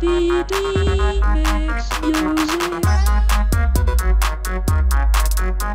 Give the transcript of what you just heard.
DD Mix Music.